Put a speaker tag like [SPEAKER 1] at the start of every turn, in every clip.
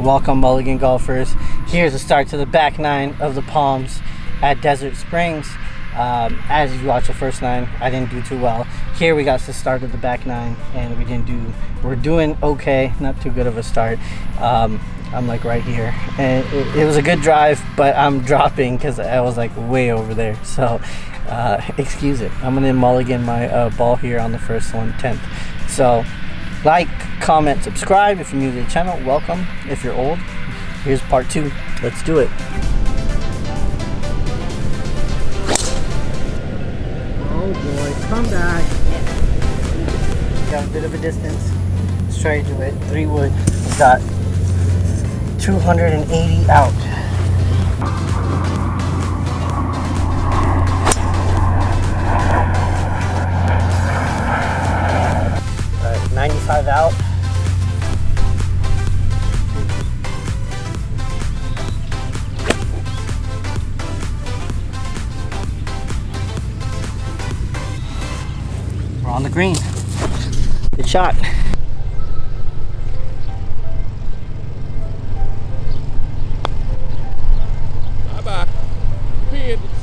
[SPEAKER 1] Welcome, Mulligan golfers. Here's the start to the back nine of the Palms at Desert Springs. Um, as you watch the first nine, I didn't do too well. Here we got the start of the back nine, and we didn't do. We're doing okay, not too good of a start. Um, I'm like right here, and it, it was a good drive, but I'm dropping because I was like way over there. So, uh, excuse it. I'm gonna mulligan my uh, ball here on the first one, 10th. So, like, comment, subscribe if you're new to the channel. Welcome. If you're old, here's part two. Let's do it. Oh boy, come back. Got a bit of a distance. Let's try to do it. Three wood. We got 280 out. 95 out. We're on the green. Good shot.
[SPEAKER 2] Bye bye.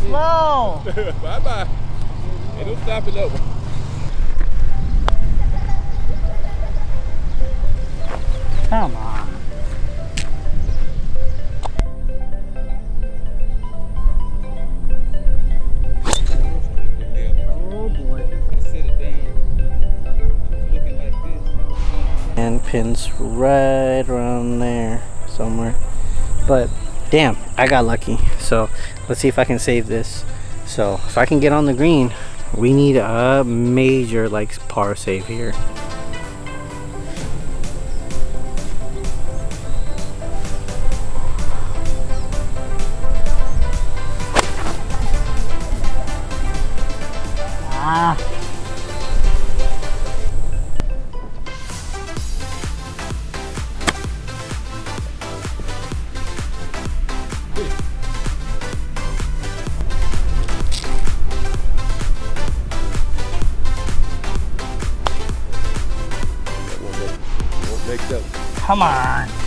[SPEAKER 1] Slow.
[SPEAKER 2] bye bye. Hey, don't stop it up.
[SPEAKER 1] Come on. Oh boy. And pins right around there somewhere. But damn, I got lucky. So let's see if I can save this. So if I can get on the green, we need a major like par save here. Come on.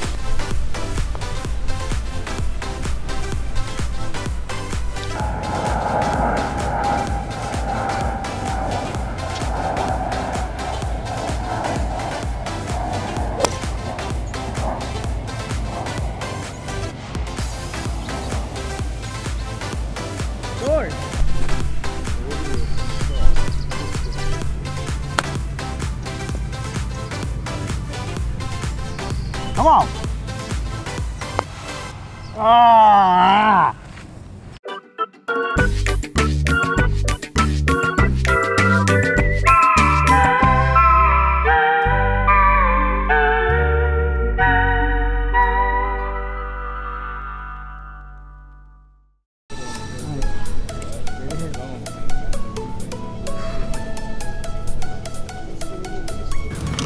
[SPEAKER 1] Ah.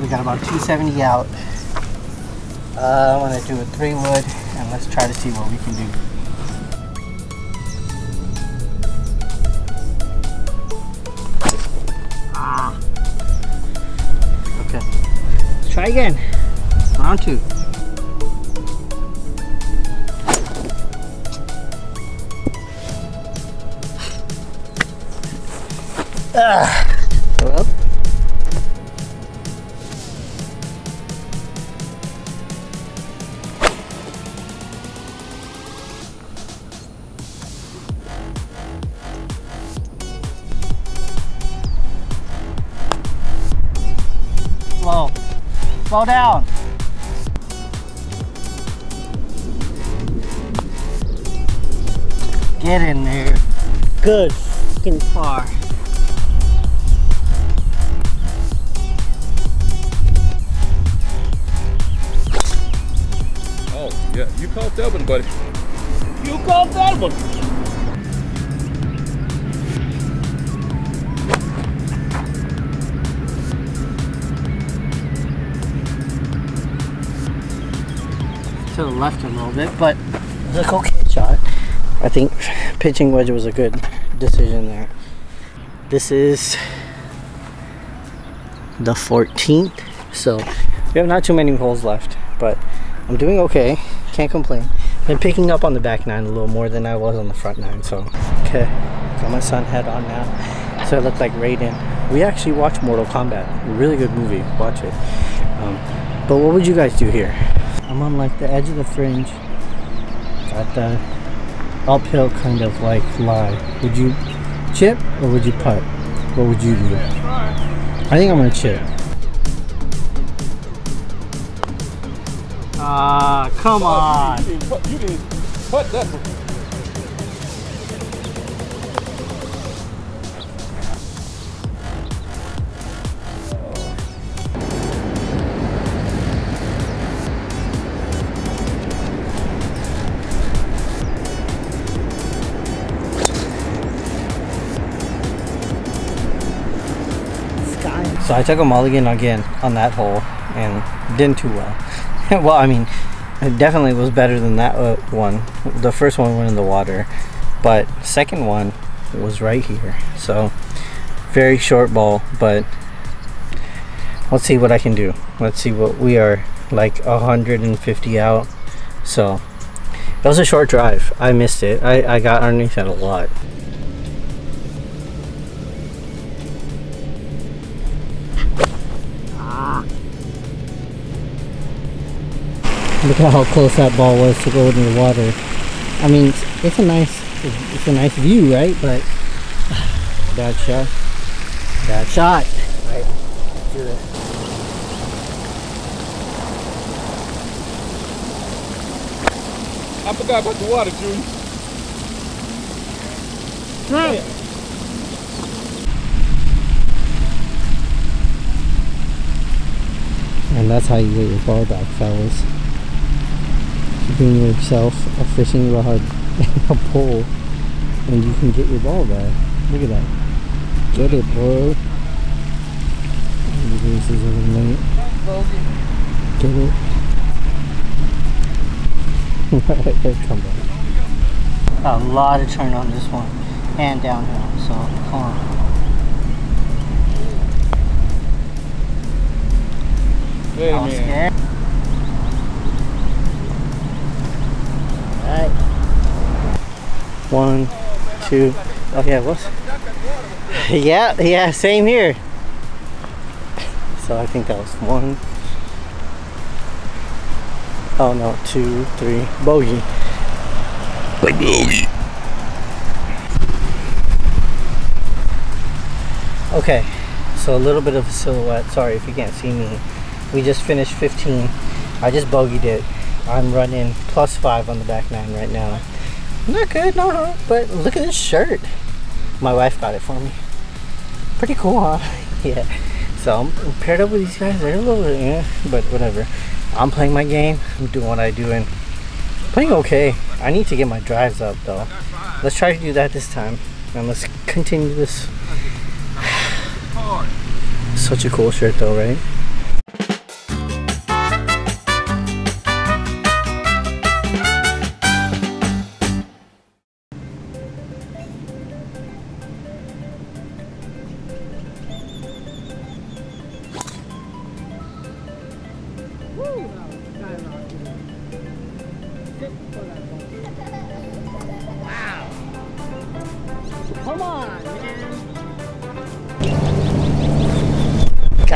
[SPEAKER 1] We got about 270 out. Uh, I'm gonna do a three wood let's try to see what we can do. Ah. Okay. Let's try again. Round two. Ah. Slow down. Get in there. Good fucking far.
[SPEAKER 2] Oh, yeah. You caught that one, buddy. You caught that one.
[SPEAKER 1] To the left a little bit, but it was a okay shot. I think pitching wedge was a good decision there. This is the 14th, so we have not too many holes left, but I'm doing okay. Can't complain. Been picking up on the back nine a little more than I was on the front nine. So, okay. Got my sun hat on now. So I look like Raiden. We actually watched Mortal Kombat. Really good movie. Watch it. Um, but what would you guys do here? I'm on like the edge of the fringe. Got the uphill kind of like lie. Would you chip or would you putt? What would you do? I think I'm gonna chip. Ah, come on.
[SPEAKER 3] You didn't put, you didn't put that
[SPEAKER 1] So I took a mulligan again on that hole and didn't too well. well, I mean, it definitely was better than that uh, one. The first one went in the water, but second one was right here. So very short ball, but let's see what I can do. Let's see what we are like 150 out. So it was a short drive. I missed it. I, I got underneath it a lot. Look at how close that ball was to go in the water. I mean, it's, it's a nice, it's a nice view, right? But bad shot, bad shot. Right. Do it.
[SPEAKER 3] I forgot about the water, Junior.
[SPEAKER 1] Right. And that's how you get your ball back, fellas. Keeping yourself a fishing rod and a pole, and you can get your ball back. Look at that. Get it, bro. This is a minute. Get it. Come back. A lot of turn on this one, and downhill. So come on. Two. Oh yeah, what's? Yeah, yeah, same here. So I think that was one. Oh no, two, three. Bogey.
[SPEAKER 3] Bogey.
[SPEAKER 1] Okay, so a little bit of a silhouette. Sorry if you can't see me. We just finished 15. I just bogeyed it. I'm running plus five on the back nine right now. Not good, no, but look at this shirt. My wife got it for me. Pretty cool, huh? yeah. So I'm paired up with these guys. They're a little, yeah, but whatever. I'm playing my game. I'm doing what I do and playing okay. I need to get my drives up though. Let's try to do that this time. And let's continue this. Such a cool shirt though, right?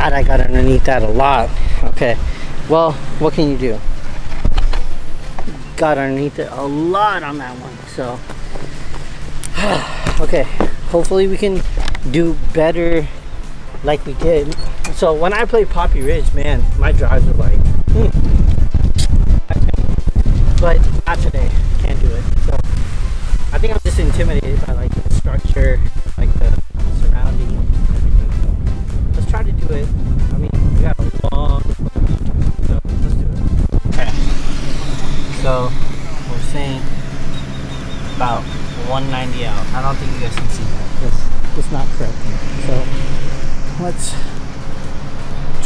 [SPEAKER 1] God, I got underneath that a lot. Okay. Well, what can you do? Got underneath it a lot on that one. So, okay. Hopefully we can do better like we did. So when I play Poppy Ridge, man, my drives are like, hmm. but not today. Can't do it. So I think I'm just intimidated by like the structure, like the surrounding, everything. So let's try to do it. So we're saying about 190 out. I don't think you guys can see that. It's, not correct. So let's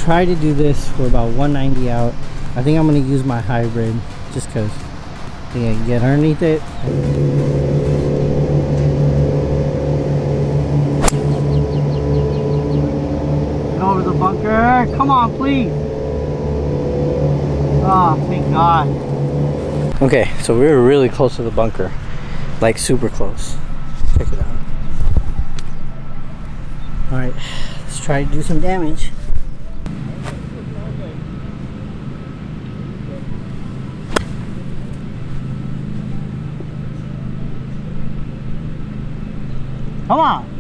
[SPEAKER 1] try to do this for about 190 out. I think I'm gonna use my hybrid just because I think I can get underneath it. Over the bunker. Come on, please. Oh, thank God. Okay, so we were really close to the bunker. Like super close. Check it out. Alright, let's try to do some damage. Come on.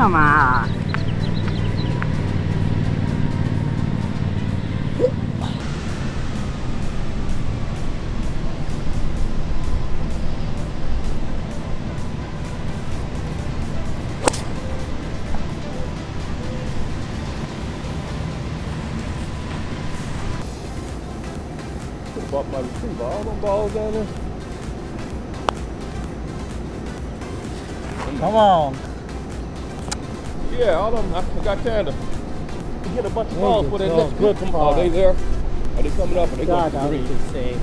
[SPEAKER 1] Come on.
[SPEAKER 3] Bought my retriever. All balls down.
[SPEAKER 1] Come on.
[SPEAKER 3] Yeah, all of them. I got time to get a bunch of balls for that next
[SPEAKER 1] Good.
[SPEAKER 3] Come on, they there? Are they coming up? Are they
[SPEAKER 1] God,
[SPEAKER 3] going to
[SPEAKER 1] was a
[SPEAKER 3] green?
[SPEAKER 1] good.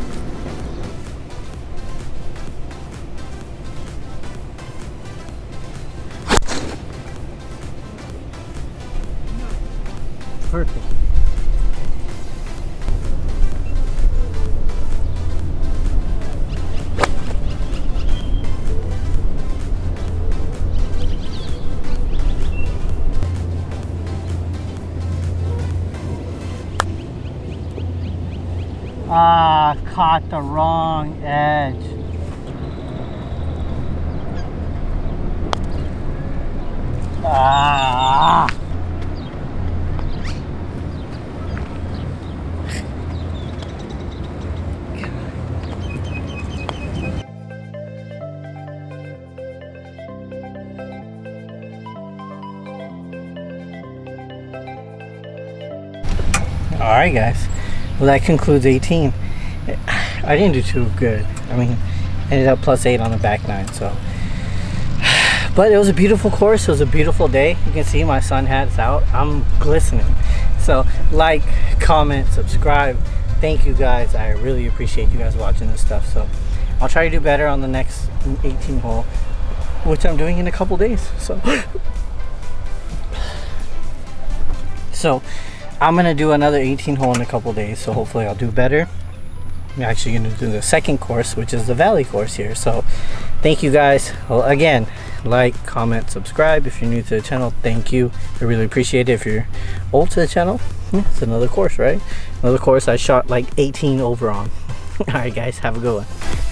[SPEAKER 1] Perfect. Ah, caught the wrong edge. Ah. All right, guys. Well, that concludes 18. I didn't do too good. I mean, ended up plus eight on the back nine. So, but it was a beautiful course. It was a beautiful day. You can see my sun hat's out. I'm glistening. So, like, comment, subscribe. Thank you guys. I really appreciate you guys watching this stuff. So, I'll try to do better on the next 18 hole, which I'm doing in a couple days. So, so I'm gonna do another 18 hole in a couple days. So hopefully I'll do better. I'm actually gonna do the second course, which is the valley course here. So thank you guys. Well, again, like, comment, subscribe. If you're new to the channel, thank you. I really appreciate it. If you're old to the channel, hmm, it's another course, right? Another course I shot like 18 over on. All right, guys, have a good one.